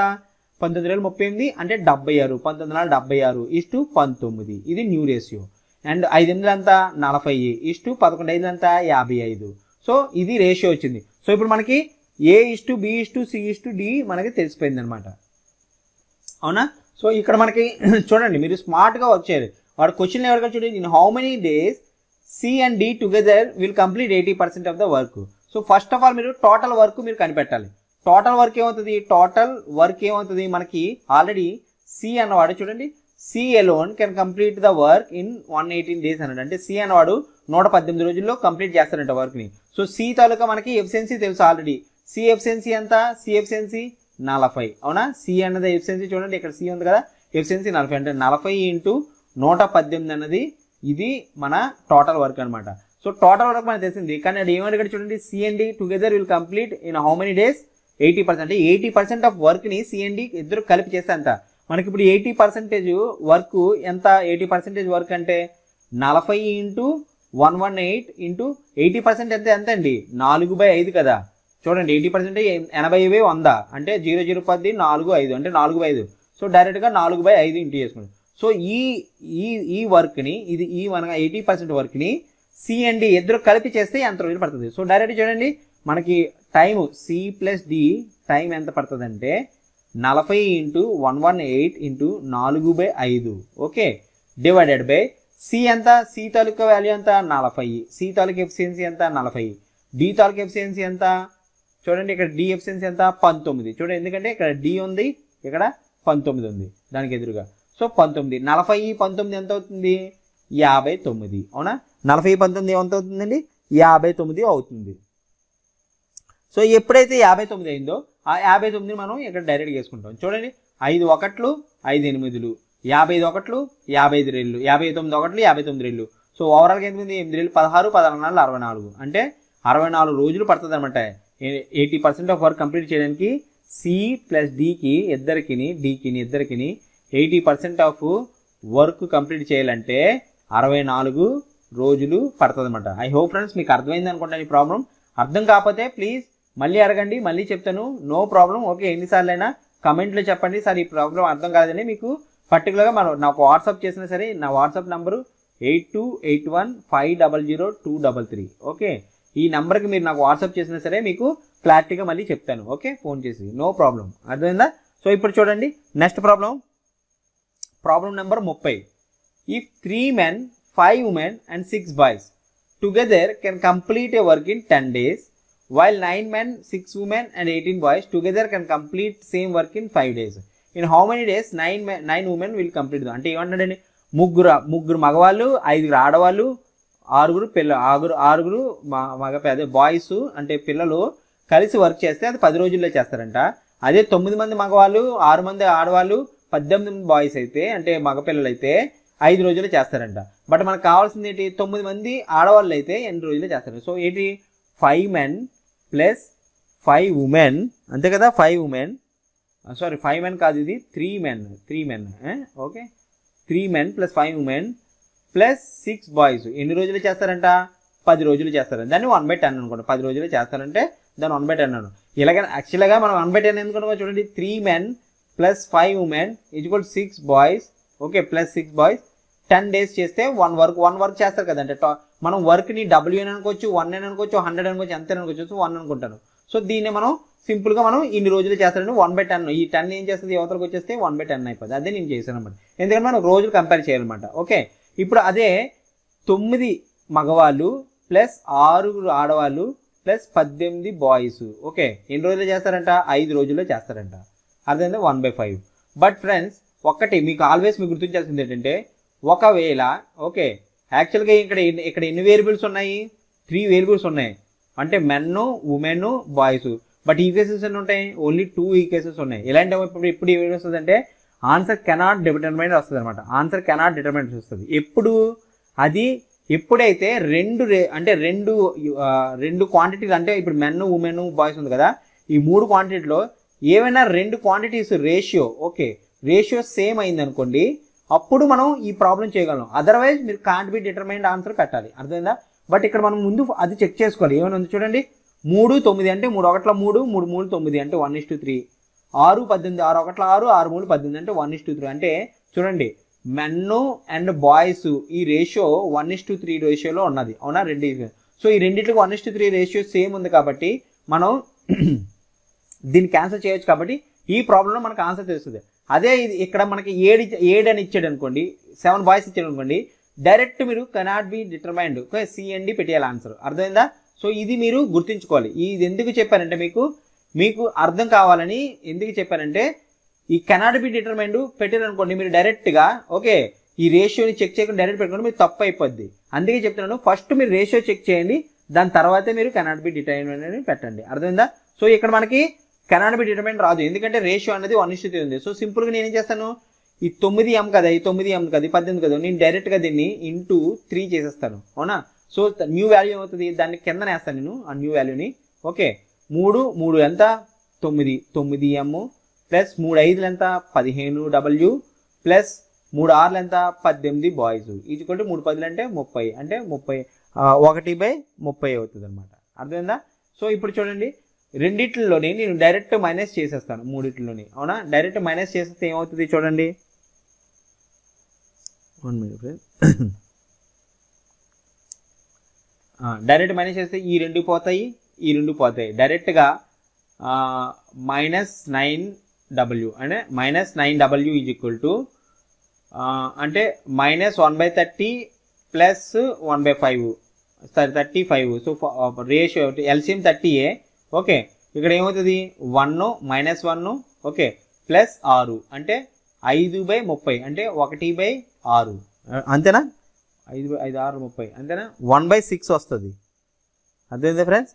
పంతొమ్మిది వేల ముప్పై ఎనిమిది అంటే డెబ్బై ఆరు పంతొమ్మిది వందల డెబ్బై ఆరు ఇస్టు పంతొమ్మిది. ఇది న్యూ రేషియో. అండ్ ఐదు ఎనిమిది ఎంత నలభై ఇస్టు పదకొండు ఐదు ఎంత యాభై ఐదు. సో ఇది రేషియో వచ్చింది. సో ఇప్పుడు మనకి A is to B is to C is to D మనకి తెలిసిపోయింది అనమాట అవునా? సో ఇక్కడ మనకి చూడండి మీరు స్మార్ట్గా వచ్చారు వాడు క్వశ్చన్ ఎవరిగా చూడండి in how many days C and D together will complete eighty percent of the work. So first of all మీరు టోటల్ వర్క్ మీరు కనిపెట్టాలి. టోటల్ వర్క్ ఏమవుతుంది? టోటల్ వర్క్ ఏమవుతుంది? మనకి ఆల్రెడీ సి అన్నవాడు చూడండి. C alone can complete the work in one eighteen days అన్నాడు. అంటే సి అన్నవాడు నూట పద్దెనిమిది రోజుల్లో కంప్లీట్ చేస్తాడంట వర్క్ని సో సి తాలూకా మనకి ఎఫిషియన్సీ తెలుసు ఆల్రెడీ. సి ఎఫిషియన్సీ ఎంత? సి ఎఫిషియన్సీ నలభై. అవునా? సి అన్నది ఎఫిషియన్సీ చూడండి. ఇక్కడ సి ఉంది కదా. ఎఫిషియన్సీ నలభై. అంటే నలభై ఇంటూ నూట పద్దెనిమిది అన్నది ఇది మన టోటల్ వర్క్ అనమాట సో టోటల్ వర్క్ మనకు తెలిసింది. కానీ అది ఏమని ఇక్కడ చూడండి C and D together will complete in how many days eighty percent అంటే ఎయిటీ పర్సెంట్ ఆఫ్ వర్క్ని సిఎండి ఇద్దరు కలిపి చేస్తే అంత మనకి ఇప్పుడు ఎయిటీ పర్సెంటేజ్ వర్క్ ఎంత? ఎయిటీ పర్సెంటేజ్ వర్క్ అంటే నలభై into one one eight into eighty percent ఎంత ఎంత అండి నాలుగు బై ఐదు కదా. చూడండి ఎయిటీ పర్సెంట్ ఎనభై బై వంద. అంటే జీరో జీరో పది నాలుగు ఐదు. అంటే నాలుగు బై ఐదు. సో డైరెక్ట్గా నాలుగు బై ఐదు ఇంటూ చేసుకోండి సో ఈ ఈ ఈ వర్క్ని ఇది ఈ మన ఎయిటీ పర్సెంట్ వర్క్ని సిఎండి ఇద్దరు కలిపి చేస్తే ఎంత రోజులు పడుతుంది? సో డైరెక్ట్ చూడండి మనకి time C plus D time ఎంత పడుతుంది అంటే నలభై into one one eight into నాలుగు బై ఐదు. ఓకే? డివైడెడ్ బై సి ఎంత? సి తాలూకా వాల్యూ ఎంత? నలభై. సి తాలూకా ఎఫిషియన్సీ ఎంత? నలభై. డి తాలూకా ఎఫిషియన్సీ ఎంత? చూడండి ఇక్కడ డి ఎఫిషియన్సీ ఎంత? పంతొమ్మిది. చూడండి ఎందుకంటే ఇక్కడ డి ఉంది ఇక్కడ పంతొమ్మిది ఉంది దానికి ఎదురుగా. సో పంతొమ్మిది. నలభై పంతొమ్మిది ఎంత అవుతుంది? యాభై తొమ్మిది. అవునా? నలభై పంతొమ్మిది ఎంత అవుతుందండి? యాభై తొమ్మిది అవుతుంది. సో ఎప్పుడైతే యాభై తొమ్మిది అయిందో ఆ యాభై తొమ్మిదిని మనం ఇక్కడ డైరెక్ట్గా వేసుకుంటాం చూడండి ఐదు ఒకట్లు ఐదు ఎనిమిదిలు. యాభై ఐదు ఒకట్లు యాభై ఐదు రెళ్ళు యాభై తొమ్మిది ఒకట్లు యాభై తొమ్మిది రెళ్ళు సో ఓవరాల్గా ఎంతమంది ఎనిమిది రెళ్ళు పదహారు పదహారు నాలుగు అరవై నాలుగు. అంటే అరవై నాలుగు రోజులు పడుతుంది అనమాట eighty percent of work complete చేయడానికి సి ప్లస్ డికి ఇద్దరికిని డికిని ఇద్దరికిని eighty percent of work complete చేయాలంటే అరవై నాలుగు రోజులు పడుతుంది అనమాట ఐ హోప్ ఫ్రెండ్స్ మీకు అర్థమైంది అనుకుంటాను ఈ ప్రాబ్లం అర్థం కాకపోతే ప్లీజ్ మళ్ళీ అడగండి మళ్ళీ చెప్తాను. No problem. ఓకే ఎన్నిసార్లు అయినా కమెంట్లో చెప్పండి. సార్ ఈ ప్రాబ్లం అర్థం కాదని మీకు. పర్టికులర్గా మనం నాకు వాట్సాప్ చేసినా సరే నా WhatsApp number eight two eight one five double zero two double three. Okay? ఈ నెంబర్కి మీరు నాకు వాట్సాప్ చేసినా సరే మీకు క్లారిటీగా మళ్ళీ చెప్తాను. ఓకే? ఫోన్ చేసి. No problem. అర్థమైందా? సో ఇప్పుడు చూడండి. Next problem. ప్రాబ్లం నెంబర్ ముప్పై. If three men five women and six boys together can complete a work in ten days while nine men six women and eighteen boys together can complete same work in five days in how many days nine nine women will complete అంటే ఏమంటాడండి ముగ్గురు ముగ్గురు మగవాళ్ళు ఐదుగురు ఆడవాళ్ళు ఆరుగురు పిల్ల ఆరుగురు ఆరుగురు మగ అదే బాయ్స్ అంటే పిల్లలు కలిసి వర్క్ చేస్తే అది పది రోజుల్లో చేస్తారంట. అదే తొమ్మిది మంది మగవాళ్ళు ఆరు మంది ఆడవాళ్ళు పద్దెనిమిది మంది బాయ్స్ అయితే అంటే మగపిల్లలు అయితే ఐదు రోజులు చేస్తారంట. బట్ మనకు కావాల్సింది ఏంటి? తొమ్మిది మంది ఆడవాళ్ళు అయితే ఎన్ని రోజుల్లో చేస్తారు? సో ఏంటి? Five men plus five women. అంతే కదా? Five women. Sorry five men కాదు ఇది. Three men three men okay. Three men plus five women plus six boys. ఎన్ని రోజులు చేస్తారంట? పది రోజులు చేస్తారు దాన్ని వన్ బై టెన్ అనుకోండి పది రోజులు చేస్తారంటే దాన్ని వన్ బై టెన్ అను ఇలాగ యాక్చువల్గా మనం వన్ బై టెన్ ఎందుకంటే చూడండి. Three men plus five women equal six boys. Okay plus six boys. Ten days చేస్తే వన్ వర్క్ వన్ వర్క్ చేస్తారు కదంటే టా- మనం వర్క్ని డబ్ల్యూ అని అనుకోవచ్చు వన్ అని అనుకోవచ్చు హండ్రెడ్ అనుకోవచ్చు ఎంత అనుకోవచ్చు వన్ అనుకుంటాను. సో దీన్ని మనం సింపుల్గా మనం ఇన్ని రోజులు చేస్తారని వన్ బై టెన్ ఈ టెన్ ఏం చేస్తుంది? యువతలకు వచ్చేస్తే వన్ బై టెన్ అయిపోతుంది అదే నేను చేశాను అనమాట ఎందుకంటే మనం రోజులు కంపేర్ చేయాలన్నమాట. ఓకే ఇప్పుడు అదే తొమ్మిది మగవాళ్ళు ప్లస్ ఆరుగురు ఆడవాళ్ళు ప్లస్ పద్దెనిమిది బాయ్స్ ఓకే ఎన్ని రోజులు చేస్తారంట? ఐదు రోజుల్లో చేస్తారంట. అర్థమైందా? One by five but friends ఒక్కటి మీకు ఆల్వేస్ మీకు గుర్తించాల్సింది ఏంటంటే ఒకవేళ ఓకే యాక్చువల్గా ఇక్కడ ఎన్ని- ఇక్కడ ఎన్ని వేరియబుల్స్ ఉన్నాయి? త్రీ వేరియబుల్స్ ఉన్నాయి. అంటే మెన్ ఉమెన్ బాయ్స్ బట్ ఈ కేసెస్ ఎన్ని ఉంటాయి? ఓన్లీ టూ ఈ కేసెస్ ఉన్నాయి. ఇలాంటి ఇప్పుడు ఇప్పుడు ఏమి వస్తుంది అంటే ఆన్సర్ కెనాట్ డిటర్మైన్ వస్తుంది అనమాట ఆన్సర్ కెనాట్ డిటర్మైన్ వస్తుంది. ఎప్పుడు? అది ఎప్పుడైతే రెండు రే- అంటే రెండు రెండు క్వాంటిటీలు అంటే ఇప్పుడు మెన్ ఉమెన్ బాయ్స్ ఉంది కదా ఈ మూడు క్వాంటిటీలో ఏమైనా రెండు quantities ratio okay ratio same అయింది అనుకోండి అప్పుడు మనం ఈ ప్రాబ్లం చేయగలం. అదర్వైజ్ మీరు కాంట్ బి డిటర్మైన్డ్ ఆన్సర్ పెట్టాలి. అర్థమైందా? బట్ ఇక్కడ మనం ముందు అది చెక్ చేసుకోవాలి. ఏమైనా ఉంది చూడండి? మూడు తొమ్మిది అంటే మూడు ఒకట్ల మూడు మూడు మూడు తొమ్మిది అంటే వన్ ఇస్ టూ త్రీ ఆరు పద్దెనిమిది ఆరు ఒకట్ల ఆరు ఆరు మూడు పద్దెనిమిది అంటే వన్ ఇస్ టూ త్రీ అంటే చూడండి మెన్ అండ్ బాయ్స్ ఈ ratio one is to three రేషియోలో ఉన్నది. అవునా? రెండు సో ఈ రెండింటికి one is to three ratio same ఉంది కాబట్టి మనం దీన్ని క్యాన్సిల్ చేయొచ్చు కాబట్టి ఈ ప్రాబ్లంలో మనకు ఆన్సర్ తెలుస్తుంది. అదే ఇది ఇక్కడ మనకి ఏడు ఏడు అని ఇచ్చాడు అనుకోండి సెవెన్ బాయ్స్ ఇచ్చాడు అనుకోండి డైరెక్ట్ మీరు cannot be determined C and D పెట్టేయాలి ఆన్సర్ అర్థమైందా? సో ఇది మీరు గుర్తుంచుకోవాలి. ఇది ఎందుకు చెప్పానంటే మీకు మీకు అర్థం కావాలని ఎందుకు చెప్పానంటే ఈ కెనాట్ బి డిటర్మైన్డ్ పెట్టారనుకోండి మీరు డైరెక్ట్గా ఓకే ఈ రేషియోని చెక్ చేయకుండా డైరెక్ట్ పెట్టుకుంటే మీరు తప్పు అయిపోద్ది. అందుకే చెప్తున్నాను ఫస్ట్ మీరు రేషియో చెక్ చేయండి దాని తర్వాతే మీరు కెనాట్ బి డిటర్మైన్ అని పెట్టండి. అర్థమైందా? సో ఇక్కడ మనకి కెనాట్ బి డిటర్మైండ్ రాదు. ఎందుకంటే రేషియో అనేది వన్ ఇష్యూ ఉంది. సో సింపుల్గా నేను ఏం చేస్తాను? ఈ తొమ్మిది ఎం కదా ఈ తొమ్మిది ఎం కదా పద్దెనిమిది కదా నేను డైరెక్ట్గా దీన్ని ఇంటూ త్రీ చేసేస్తాను. అవునా? సో న్యూ వాల్యూ ఏమవుతుంది? దాన్ని కింద వేస్తాను నేను ఆ న్యూ వాల్యూని ఓకే. మూడు మూడు ఎంత? తొమ్మిది. తొమ్మిది ఎమ్ ప్లస్ మూడు ఐదులు ఎంత? పదిహేను డబ్ల్యూ ప్లస్ మూడు ఆర్లు ఎంత? పద్దెనిమిది బాయ్స్ ఈజ్వల్ టు మూడు పదులు అంటే ముప్పై. అంటే ముప్పై ఒకటి బై ముప్పై అవుతుంది అనమాట అర్థమైందా? సో ఇప్పుడు చూడండి. రెండిట్లలోని నేను డైరెక్ట్ మైనస్ చేసేస్తాను మూడిట్లోని అవునా? డైరెక్ట్ మైనస్ చేసేస్తే ఏమవుతుంది చూడండి. వన్ మినిట్ డైరెక్ట్ మైనస్ చేస్తే ఈ రెండు పోతాయి ఈ రెండు పోతాయి. డైరెక్ట్గా మైనస్ నైన్ డబ్ల్యూ అంటే minus nine W is equal to అంటే minus one by thirty plus one by five sorry thirty five so ratio LCM thirty A okay. ఇక్కడ ఏమవుతుంది? One minus one okay. Plus ఆరు. అంటే ఐదు by ముప్పై. అంటే ఒకటి బై ఆరు. అంతేనా? ఐదు బై ఐదు ఆరు ముప్పై. అంతేనా? వన్ బై సిక్స్ వస్తుంది. అర్థమైందా ఫ్రెండ్స్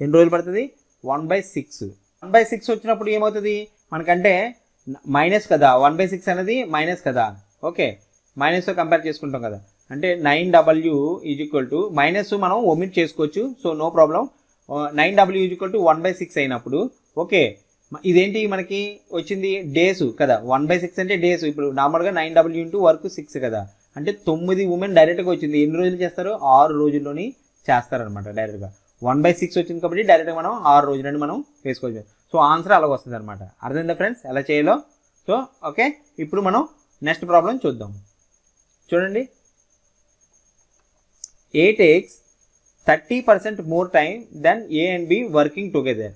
ఎన్ని రోజులు పడుతుంది? One by six. One by six వచ్చినప్పుడు ఏమవుతుంది? మనకంటే మైనస్ కదా. వన్ బై సిక్స్ అనేది మైనస్ కదా. ఓకే. మైనస్తో కంపేర్ చేసుకుంటాం కదా. అంటే nine W is equal to minus మనం ఒమిట్ చేసుకోవచ్చు. So no problem. Nine W equal to one by six అయినప్పుడు ఓకే ఇదేంటి మనకి వచ్చింది? డేస్ కదా. వన్ బై సిక్స్ అంటే డేస్. ఇప్పుడు నార్మల్గా nine W into work six కదా. అంటే తొమ్మిది ఉమెన్ డైరెక్ట్గా వచ్చింది. ఎన్ని రోజులు చేస్తారు? ఆరు రోజుల్లోని చేస్తారనమాట డైరెక్ట్గా వన్ బై సిక్స్ వచ్చింది కాబట్టి డైరెక్ట్గా మనం ఆరు రోజులని మనం వేసుకోవచ్చు. సో ఆన్సర్ అలాగ వస్తుంది అనమాట అర్థమైందా ఫ్రెండ్స్ ఎలా చేయాలో? సో ఓకే ఇప్పుడు మనం నెక్స్ట్ ప్రాబ్లం చూద్దాం. చూడండి. A takes thirty percent more time then A and B working together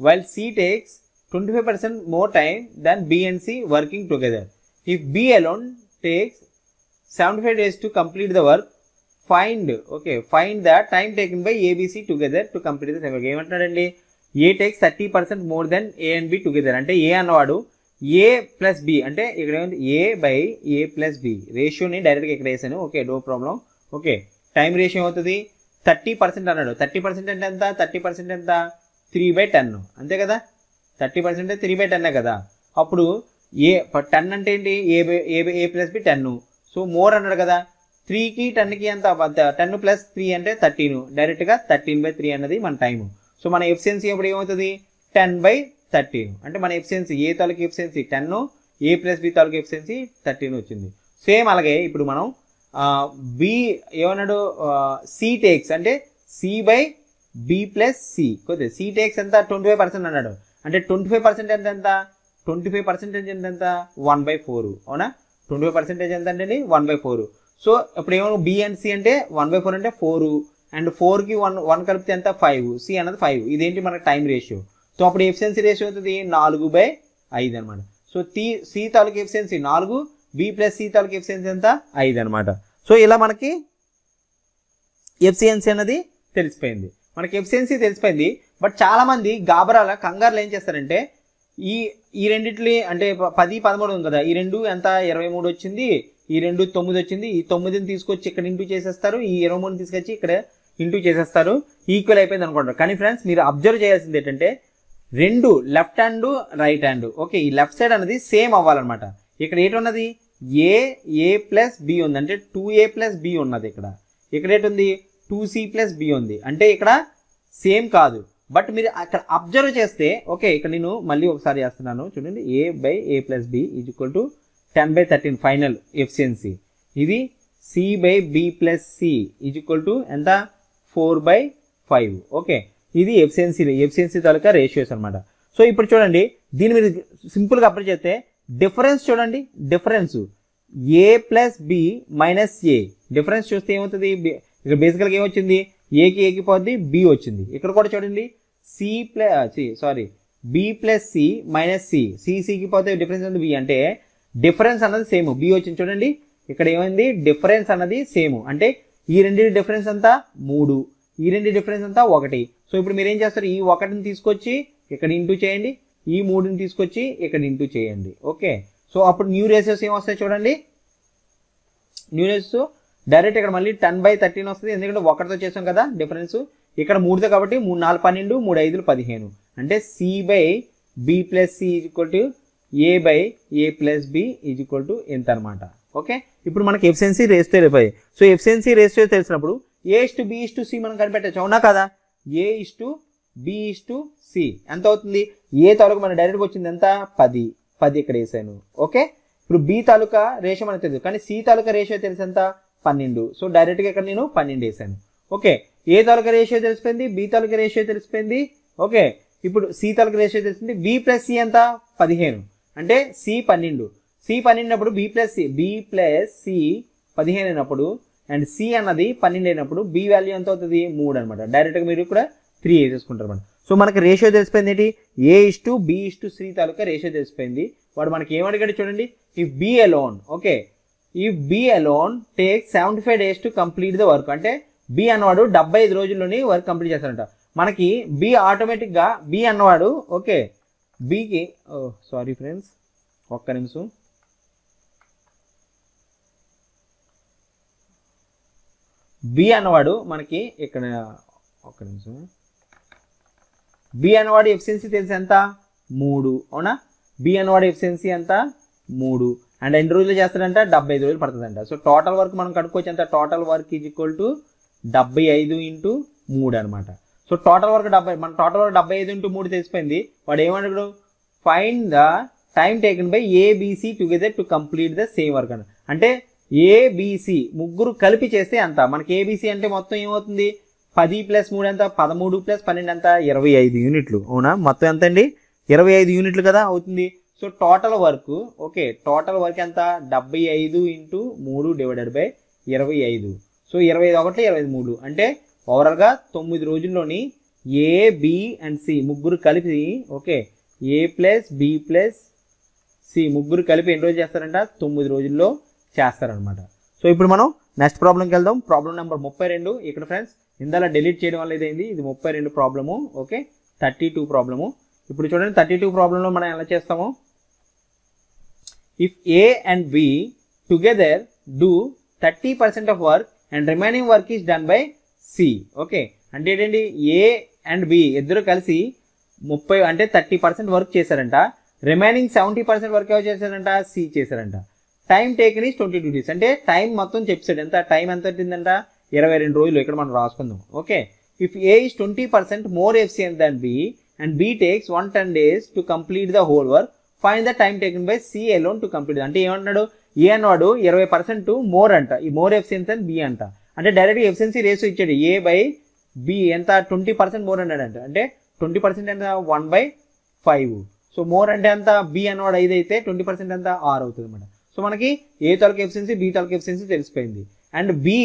while C takes twenty five percent more time then B and C working together if B alone takes seventy five days to complete the work find okay find the time taken by ABC together to complete the work ఏమంటున్నాడండి? A takes thirty percent more then A and B together అంటే A అన్నవాడు A plus B అంటే ఇక్కడ ఏముంది? A by A plus B రేషియోని డైరెక్ట్గా ఇక్కడ వేసాను. Okay no problem okay time ratio అవుతుంది thirty percent అన్నాడు. థర్టీ పర్సెంట్ అంటే ఎంత? థర్టీ పర్సెంట్ ఎంత? Three by ten. అంతే కదా? Thirty percent three by ten కదా? అప్పుడు ఏ టెన్ అంటే ఏంటి? A A A plus B ten. So more అన్నాడు కదా? త్రీకి టెన్కి ఎంత? టెన్ ప్లస్ త్రీ అంటే థర్టీన్. డైరెక్ట్గా థర్టీన్ బై త్రీ అన్నది మన టైము. సో మన ఎఫిషియన్సీ ఎప్పుడు ఏమవుతుంది? టెన్ బై థర్టీన్ అంటే మన ఎఫిషియన్సీ ఏ తాలూకు efficiency? Ten A plus B తాలూకు ఎఫిషియన్సీ? థర్టీన్ వచ్చింది. సేమ్ అలాగే ఇప్పుడు మనం బి ఏమన్నాడు? సి టేక్స్ అంటే C by B plus C కొద్దిగా సి టేక్స్ ఎంత? ట్వంటీ ఫైవ్ పర్సెంట్ అన్నాడు. అంటే ట్వంటీ ఫైవ్ పర్సెంట్ ఎంత ఎంత? ట్వంటీ ఫైవ్ పర్సెంటేజ్ ఎంత ఎంత? వన్ బై ఫోర్ అవునా? ట్వంటీ ఫైవ్ పర్సెంటేజ్ ఎంత అంటే వన్ బై ఫోర్ సో ఇప్పుడు ఏమో బి అండ్ సి అంటే వన్ బై ఫోర్ అంటే ఫోర్ అండ్ ఫోర్కి వన్ వన్ కలిపితే ఎంత? ఫైవ్ సి అన్నది ఫైవ్ ఇదేంటి మనకి టైం రేషియో సో అప్పుడు ఎఫిషియన్సీ రేషియో అవుతుంది నాలుగు బై ఐదు అనమాట సో టీ సి తాలూకు ఎఫిషియన్సీ నాలుగు బి ప్లస్ సి తాలూకు ఎఫిషియన్సీ ఎంత? ఐదు అనమాట సో ఇలా మనకి ఎఫిషియన్సీ అనేది తెలిసిపోయింది. మనకి ఎఫిషియన్సీ తెలిసిపోయింది. బట్ చాలా మంది గాబరాల కంగారులు ఏం చేస్తారంటే ఈ ఈ రెండిట్లీ అంటే పది పదమూడు ఉంది కదా ఈ రెండు ఎంత? ఇరవై మూడు వచ్చింది ఈ రెండు తొమ్మిది వచ్చింది ఈ తొమ్మిదిని తీసుకొచ్చి ఇక్కడ ఇంటూ చేసేస్తారు ఈ ఇరవై మూడుని తీసుకొచ్చి ఇక్కడ ఇంటూ చేసేస్తారు ఈక్వల్ అయిపోయింది అనుకుంటారు. కానీ ఫ్రెండ్స్ మీరు అబ్జర్వ్ చేయాల్సింది ఏంటంటే రెండు left hand right hand okay ఈ లెఫ్ట్ సైడ్ అనేది సేమ్ అవ్వాలన్నమాట. ఇక్కడ ఏటున్నది? ఏ ఏ ప్లస్ బి ఉంది. అంటే టూ ఏ ప్లస్ బి ఉన్నది ఇక్కడ. ఇక్కడ ఏంటుంది? టూ సి ప్లస్ బి ఉంది. అంటే ఇక్కడ సేమ్ కాదు. బట్ మీరు అక్కడ అబ్జర్వ్ చేస్తే ఓకే ఇక్కడ నేను మళ్ళీ ఒకసారి చేస్తున్నాను. చూడండి A by A plus B is equal to ten by thirteen final efficiency ఇది C by B plus C is equal to ఎంత? ఫోర్ బై ఫైవ్ ఓకే ఇది ఎఫిషియన్సీ ఎఫిషియన్సీ తాలూకా రేషియోస్ అనమాట సో ఇప్పుడు చూడండి దీని మీద సింపుల్గా అప్లై చేస్తే డిఫరెన్స్ చూడండి difference. A plus B minus A difference చూస్తే ఏమవుతుంది? ఇక్కడ బేసికల్గా ఏమొచ్చింది? ఏకి ఏకి పోద్ది బి వచ్చింది. ఇక్కడ కూడా చూడండి. C plus sorry B plus C minus C సిసికి పోతే డిఫరెన్స్ ఉంది బి అంటే డిఫరెన్స్ అన్నది సేమ్ బి వచ్చింది చూడండి. ఇక్కడ ఏమైంది? డిఫరెన్స్ అన్నది సేమ్ అంటే ఈ రెండు డిఫరెన్స్ అంతా మూడు. ఈ రెండు డిఫరెన్స్ అంతా ఒకటి. సో ఇప్పుడు మీరు ఏం చేస్తారు? ఈ ఒకటిని తీసుకొచ్చి ఇక్కడ ఇంటూ చేయండి. ఈ మూడుని తీసుకొచ్చి ఇక్కడ ఇంటూ చేయండి. ఓకే సో అప్పుడు న్యూ రేసెస్ ఏం వస్తాయి చూడండి. న్యూ రేసెస్ డైరెక్ట్ ఇక్కడ మళ్ళీ టెన్ బై థర్టీన్ వస్తుంది. ఎందుకంటే ఒకటితో చేసాం కదా డిఫరెన్స్ ఇక్కడ మూడుతో కాబట్టి మూడు నాలుగు పన్నెండు మూడు ఐదులు పదిహేను. అంటే C by B plus C equal to A by A plus B equal to ఎంత అనమాట. ఓకే ఇప్పుడు మనకి ఎఫిషియన్సీ రేస్తో తెలిపాయి సో ఎఫిషియన్సీ రేషియో తెలిసినప్పుడు A is to B is to C మనం కనిపెట్టచ్చు. అవునా కదా? A is to B is to C ఎంత అవుతుంది? ఏ తాలూకు మన డైరెక్ట్గా వచ్చింది ఎంత? పది. పది ఇక్కడ వేసాను. ఓకే ఇప్పుడు బి తాలూకా రేషం అనేది తెలుసు కానీ సి తాలూకా రేషియో తెలుసు ఎంత? పన్నెండు. సో డైరెక్ట్గా ఇక్కడ నేను పన్నెండు వేసాను. ఓకే ఏ తాలూకా రేషియో తెలిసిపోయింది బి తాలూకా రేషియో తెలిసిపోయింది. ఓకే ఇప్పుడు సి తాలూకా రేషియో తెలిసింది బి ప్లస్ సి ఎంత? పదిహేను. అంటే సి పన్నెండు. సి పన్నెండు అప్పుడు B plus C B plus C పదిహేను అయినప్పుడు అండ్ సి అన్నది పన్నెండు అయినప్పుడు బి వాల్యూ ఎంత అవుతుంది? మూడు అనమాట డైరెక్ట్గా మీరు కూడా త్రీ వేసేసుకుంటారు మనం. సో మనకి రేషియో తెలిసిపోయింది ఏంటి? A is to B is to C taluka ratio తెలిసిపోయింది. వాడు మనకి ఏమడిగాడు చూడండి? If B alone okay if B alone take seventy five days to complete the work అంటే బి అన్నవాడు డెబ్బై ఐదు రోజుల్లోనే వర్క్ కంప్లీట్ చేస్తాడంట. మనకి బి ఆటోమేటిక్గా బి అన్నవాడు ఓకే బికి సారీ ఫ్రెండ్స్ ఒక్క నిమిషం. బి అన్నవాడు మనకి ఇక్కడ ఒక్క నిమిషం. బి అన్నవాడు ఎఫిషియన్సీ తెలిసి ఎంత? మూడు. అవునా? బి అన్నవాడు ఎఫిషియన్సీ ఎంత? మూడు. అండ్ ఎన్ని రోజులు చేస్తాడంట? డెబ్బై ఐదు రోజులు పడుతుందంట. సో టోటల్ వర్క్ మనం కనుక్కోవచ్చు ఎంత? Total work is equal to డెబ్బై ఐదు ఇంటూ మూడు అనమాట సో టోటల్ వర్క్ డెబ్బై మన టోటల్ వర్క్ డెబ్బై ఐదు ఇంటూ మూడు తెలిసిపోయింది. వాడు ఏమన్నాడు find the time taken by ABC together to complete the same work అంటే ఏబీసీ ముగ్గురు కలిపి చేస్తే అంత మనకి ఏబీసీ అంటే మొత్తం ఏమవుతుంది? పది ప్లస్ మూడు ఎంత? పదమూడు ప్లస్ పన్నెండు ఎంత? ఇరవై ఐదు యూనిట్లు. అవునా? మొత్తం ఎంత అండి ఇరవై ఐదు యూనిట్లు కదా అవుతుంది. So total work okay total work ఎంత? డెబ్బై ఐదు ఇంటూ మూడు డివైడెడ్ బై ఇరవై ఐదు. సో ఇరవై ఐదు ఒకటి ఇరవై ఐదు మూడు. అంటే ఓవరాల్గా తొమ్మిది రోజుల్లోని ఏ బి అండ్ సి ముగ్గురు కలిపి okay A plus B plus C ముగ్గురు కలిపి ఎన్ని రోజులు చేస్తారంట? తొమ్మిది రోజుల్లో చేస్తారనమాట సో ఇప్పుడు మనం నెక్స్ట్ ప్రాబ్లంకి వెళ్దాం. ప్రాబ్లం నెంబర్ ముప్పై రెండు. ఇక్కడ ఫ్రెండ్స్ ఇందాల డిలీట్ చేయడం వల్ల ఇదైంది. ఇది ముప్పై రెండు problem okay? Thirty two problem. ఇప్పుడు చూడండి థర్టీ టూ ప్రాబ్లంలో మనం ఎలా చేస్తాము? If A and B together do thirty percent of work and remaining work is done by C okay? అంటే ఏంటండి? ఏ అండ్ బి ఇద్దరు కలిసి ముప్పై అంటే థర్టీ పర్సెంట్ వర్క్ చేశారంట. రిమైనింగ్ సెవెంటీ పర్సెంట్ వర్క్ ఎవరు చేశారంట? సి చేశారంట. Time taken is twenty two days అంటే టైం మొత్తం చెప్పాడు ఎంత? టైం ఎంత పట్టిందంట? ఇరవై రెండు రోజులు. ఇక్కడ మనం రాసుకుందాం. Okay if A is twenty percent more efficient than B and B takes one ten days to complete the whole work find the time taken by C alone to complete అంటే ఏమంటున్నాడు? ఏ అన్నవాడు ఇరవై పర్సెంట్ మోర్ అంట. ఈ more Ephesians and B అంట. అంటే direct efficiency rates ఇచ్చాడు. A by B ఎంత? ట్వంటీ పర్సెంట్ మోర్ అన్నాడు అంట అంటే ట్వంటీ పర్సెంట్ ఎంత one by five so more అంటే ఎంత? బి అన్నవాడు ఐదు అయితే ట్వంటీ పర్సెంట్ ఎంత? ఆరు అవుతుంది మేడం. సో మనకి ఏ తాలూకు ఎఫిషియన్సీ బి తాలూకు ఎఫిషియన్సీ తెలిసిపోయింది. And B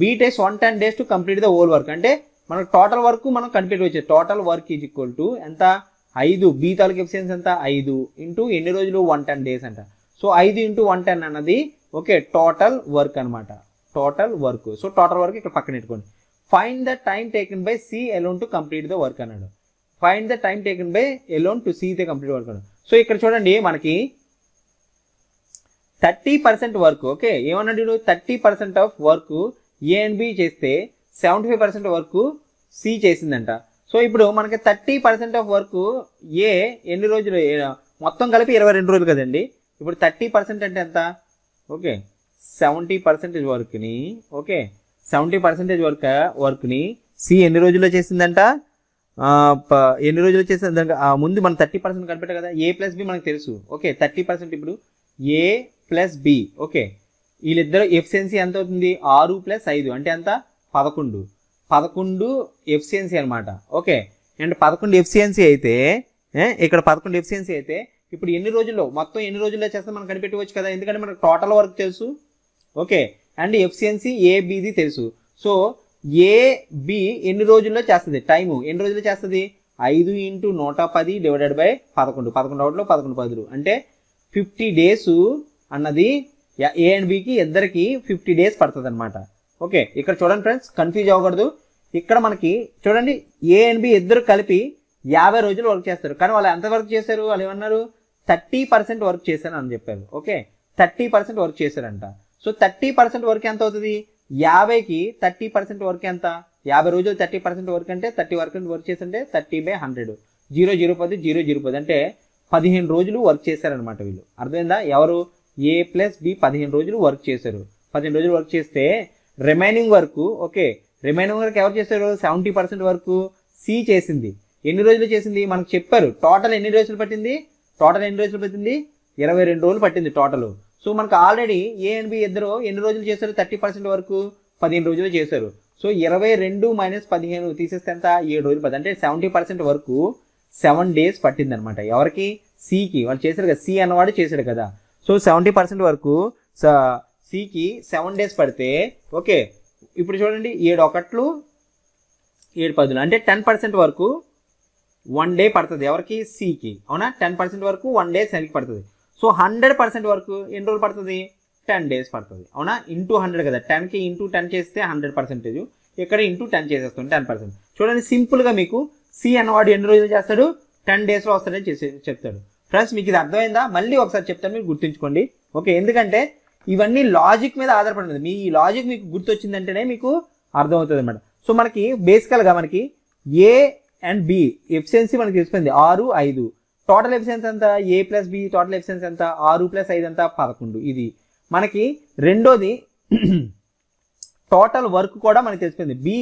B takes one ten days to complete the whole work. అంటే మనకు టోటల్ వర్క్ మనం కంప్లీట్ వచ్చేది total work is equal to ఎంత? ఐదు. బీ తాలూకు ఎఫిషియన్సీ ఎంత? ఐదు. ఇంటూ ఎన్ని రోజులు? వన్ టెన్ డేస్ అంట. సో ఐదు ఇంటూ వన్ టెన్ అన్నది ఓకే టోటల్ వర్క్ అనమాట total work. So total work ఇక్కడ పక్కన పెట్టుకోండి. Find the time taken by C alone to complete the work అన్నాడు. Find the time taken by alone to C the complete work అన్నాడు. So ఇక్కడ చూడండి మనకి thirty percent work okay ఏమన్నాడు thirty percent of work A and B చేస్తే seventy five percent work C చేసిందంట. So ఇప్పుడు మనకి thirty percent of work A ఎన్ని రోజులు ఏ- మొత్తం కలిపి ఇరవై రెండు రోజులు కదండి. ఇప్పుడు థర్టీ పర్సెంట్ అంటే ఎంత? ఓకే సెవెంటీ పర్సెంటేజ్ వర్క్ని ఓకే సెవెంటీ పర్సెంటేజ్ వర్క్ వర్క్ని సి ఎన్ని రోజుల్లో చేసిందంట? ప- ఎన్ని రోజులు చేసింది ముందు మనం థర్టీ పర్సెంట్ కనిపెట్టాం కదా ఏ ప్లస్ బి మనకు తెలుసు. ఓకే థర్టీ పర్సెంట్ ఇప్పుడు ఏ ప్లస్ బి. ఓకే. వీళ్ళిద్దరు ఎఫిషియన్సీ ఎంత అవుతుంది ఆరు ప్లస్ ఐదు. అంటే ఎంత? పదకొండు. పదకొండు ఎఫిషియన్సీ అనమాట ఓకే. అండ్ పదకొండు ఎఫిషియన్సీ అయితే ఇక్కడ పదకొండు ఎఫిషియన్సీ అయితే ఇప్పుడు ఎన్ని రోజుల్లో? మొత్తం ఎన్ని రోజుల్లో చేస్తే మనం కనిపెట్టవచ్చు కదా? ఎందుకంటే మనకు టోటల్ వర్క్ తెలుసు. ఓకే. అండ్ ఎఫిషియన్సీ ఏబిది తెలుసు. సో ఏబి ఎన్ని రోజుల్లో చేస్తుంది? టైము. ఎన్ని రోజుల్లో చేస్తుంది? ఐదు ఇంటూ నూట పది డివైడెడ్ బై పదకొండు. పదకొండు ఒకటిలో పదకొండు పదులు. అంటే ఫిఫ్టీ డేస్ అన్నది ఏ అండ్ బికి ఇద్దరికి ఫిఫ్టీ డేస్ పడుతుంది అనమాట ఓకే ఇక్కడ చూడండి ఫ్రెండ్స్ కన్ఫ్యూజ్ అవ్వకూడదు. ఇక్కడ మనకి చూడండి ఏ అండ్ బి ఇద్దరు కలిపి యాభై రోజులు వర్క్ చేస్తారు. కానీ వాళ్ళు ఎంత వర్క్ చేశారు? వాళ్ళు ఏమన్నారు? థర్టీ పర్సెంట్ వర్క్ చేశారు అని చెప్పారు. ఓకే థర్టీ పర్సెంట్ వర్క్ చేశారంట. సో థర్టీ పర్సెంట్ వర్క్ ఎంత అవుతుంది? యాభైకి థర్టీ పర్సెంట్ వర్క్ ఎంత? యాభై రోజులు థర్టీ పర్సెంట్ వర్క్ అంటే థర్టీ వర్క్ వర్క్ చేస్తుంటే thirty by hundred zero zero పది జీరో జీరో పది. అంటే పదిహేను రోజులు వర్క్ చేశారనమాట వీళ్ళు. అర్థమైందా? ఎవరు? ఏ ప్లస్ బి పదిహేను రోజులు వర్క్ చేశారు. పదిహేను రోజులు వర్క్ చేస్తే remaining work okay remaining work ఎవరు చేశారు? సెవెంటీ పర్సెంట్ వరకు సి చేసింది. ఎన్ని రోజులు చేసింది? మనకు చెప్పారు. టోటల్ ఎన్ని రోజులు పట్టింది? టోటల్ ఎన్ని రోజులు పట్టింది? ఇరవై రెండు రోజులు పట్టింది టోటల్ సో మనకు ఆల్రెడీ ఏ అండ్ బి ఇద్దరు ఎన్ని రోజులు చేశారు? థర్టీ పర్సెంట్ వరకు పదిహేను రోజులు చేశారు. సో ఇరవై రెండు మైనస్ పదిహేను తీసేస్తే ఎంత? ఏడు రోజులు పది అంటే సెవెంటీ పర్సెంట్ వరకు సెవెన్ డేస్ పట్టింది అనమాట ఎవరికి సికి వాళ్ళు చేశారు కదా. సి అన్నవాడు చేశాడు కదా. సో సెవెంటీ పర్సెంట్ వరకు సికి సెవెన్ డేస్ పడితే ఓకే. ఇప్పుడు చూడండి ఏడు ఒకట్లు ఏడు పదులు. అంటే టెన్ పర్సెంట్ వరకు వన్ డే పడుతుంది ఎవరికి? సికి అవునా? టెన్ పర్సెంట్ వరకు వన్ డే సెల్కి పడుతుంది. సో హండ్రెడ్ పర్సెంట్ వరకు ఎన్ని రోజులు పడుతుంది? టెన్ డేస్ పడుతుంది. అవునా? ఇంటూ హండ్రెడ్ కదా. టెన్కి ఇంటూ టెన్ చేస్తే హండ్రెడ్ పర్సెంటేజ్ ఇక్కడ ఇంటూ టెన్ చేసేస్తుంది టెన్ పర్సెంట్ చూడండి సింపుల్గా మీకు సి అన్నవాడు ఎన్ని రోజులు చేస్తాడు? టెన్ డేస్లో వస్తాడని చేసే చెప్తాడు. ఫ్రెండ్స్ మీకు ఇది అర్థమైందా? మళ్ళీ ఒకసారి చెప్తాను మీరు గుర్తుంచుకోండి. ఓకే ఎందుకంటే ఇవన్నీ లాజిక్ మీద ఆధారపడినది మీ ఈ లాజిక్ మీకు గుర్తొచ్చిందంటేనే మీకు అర్థమవుతుంది అనమాట సో మనకి బేసికల్గా మనకి ఏ అండ్ బి ఎఫిషియన్సీ మనకి తెలిసిపోయింది. ఆరు ఐదు. టోటల్ ఎఫిషియన్సీ ఎంత? A plus B total efficiency ఎంత? ఆరు ప్లస్ ఐదు ఎంత? పదకొండు. ఇది మనకి రెండోది టోటల్ వర్క్ కూడా మనకి తెలిసిపోయింది. బి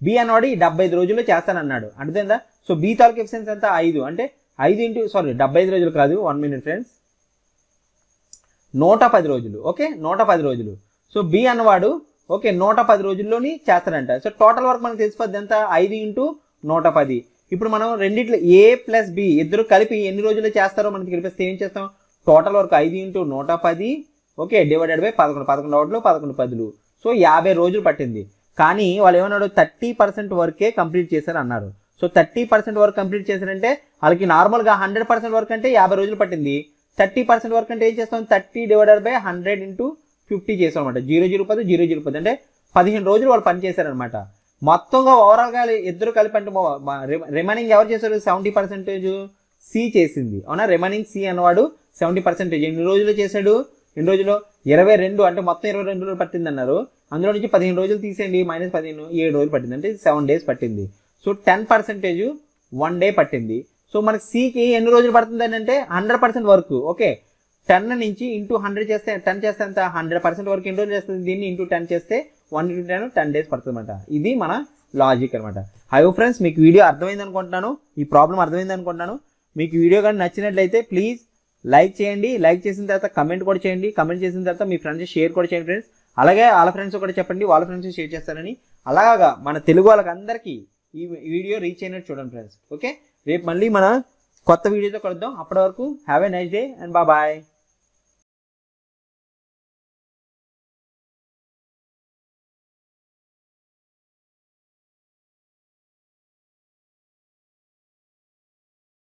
బి అన్నవాడు ఈ డెబ్బై ఐదు రోజుల్లో చేస్తానన్నాడు. అర్థమైందా? సో బి తాలూకు ఎఫిషియన్సీ ఎంత? ఐదు. అంటే ఐదు ఇంటూ సారీ డెబ్బై ఐదు రోజులు కాదు వన్ మినిట్ ఫ్రెండ్స్ నూట పది రోజులు ఓకే నూట పది రోజులు. సో బి అన్నవాడు ఓకే నూట పది రోజుల్లోని చేస్తాడంట. సో టోటల్ వర్క్ మనకు తెలిసిపోద్ది ఎంత? ఐదు ఇంటూ నూట పది. ఇప్పుడు మనం రెండిట్లో ఏ ప్లస్ బి ఇద్దరు కలిపి ఎన్ని రోజుల్లో చేస్తారో మనకి తెలిపిస్తే ఏం చేస్తాం? టోటల్ వర్క్ ఐదు ఇంటూ నూట పది ఓకే డివైడెడ్ బై పదకొండు. పదకొండు ఒకటిలో పదకొండు పదులు. సో యాభై రోజులు పట్టింది. కానీ వాళ్ళు ఏమన్నాడు? థర్టీ పర్సెంట్ వర్కే కంప్లీట్ చేశారు అన్నారు so thirty percent work complete చేశారంటే వాళ్ళకి నార్మల్గా హండ్రెడ్ పర్సెంట్ వర్క్ అంటే యాభై రోజులు పట్టింది. థర్టీ పర్సెంట్ వర్క్ అంటే ఏం చేస్తాం? Thirty divided by hundred into fifty చేసాం అనమాట జీరో జీరో పది జీరో జీరో పది. అంటే పదిహేను రోజులు వాళ్ళు పని చేశారనమాట మొత్తంగా ఓవరాల్గా ఇద్దరు కలిపి అంటే రిమైనింగ్ ఎవరు చేశారు? సెవెంటీ పర్సెంటేజ్ సి చేసింది. అవునా? రిమైనింగ్ సి అన్నవాడు సెవెంటీ పర్సెంటేజ్ ఎన్ని రోజులు చేశాడు? ఎన్ని రోజులు? ఇరవై రెండు. అంటే మొత్తం ఇరవై రెండు రోజులు పట్టింది అన్నారు అందులో నుంచి పదిహేను రోజులు తీసేయండి. మైనస్ పదిహేను ఏడు రోజులు పట్టింది. అంటే సెవెన్ డేస్ పట్టింది. So ten percentage one day పట్టింది. సో మనకి సికి ఎన్ని రోజులు పడుతుంది అని అంటే hundred percent work okay? Ten నుంచి ఇంటూ హండ్రెడ్ చేస్తే టెన్ చేస్తే ఎంత? హండ్రెడ్ పర్సెంట్ వరకు ఎన్ని రోజులు చేస్తుంది? దీన్ని ఇంటూ టెన్ చేస్తే one into ten ten days పడుతుంది అనమాట ఇది మన లాజిక్ అనమాట హై ఫ్రెండ్స్ మీకు వీడియో అర్థమైంది అనుకుంటున్నాను. ఈ ప్రాబ్లం అర్థమైంది అనుకుంటున్నాను. మీకు వీడియో కానీ నచ్చినట్లయితే ప్లీజ్ లైక్ చేయండి. లైక్ చేసిన తర్వాత కమెంట్ కూడా చేయండి. కమెంట్ చేసిన తర్వాత మీ ఫ్రెండ్స్ షేర్ కూడా చేయండి ఫ్రెండ్స్ అలాగే వాళ్ళ ఫ్రెండ్స్ కూడా చెప్పండి. వాళ్ళ ఫ్రెండ్స్ షేర్ చేస్తారని అలాగా మన తెలుగు వాళ్ళకి అందరికీ ఈ వీడియో రీచ్ అయినట్టు చూడండి ఫ్రెండ్స్. ఓకే? రేపు మళ్ళీ మన కొత్త వీడియోతో కలుద్దాం. అప్పటి వరకు have a nice day and బా బాయ్